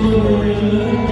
glory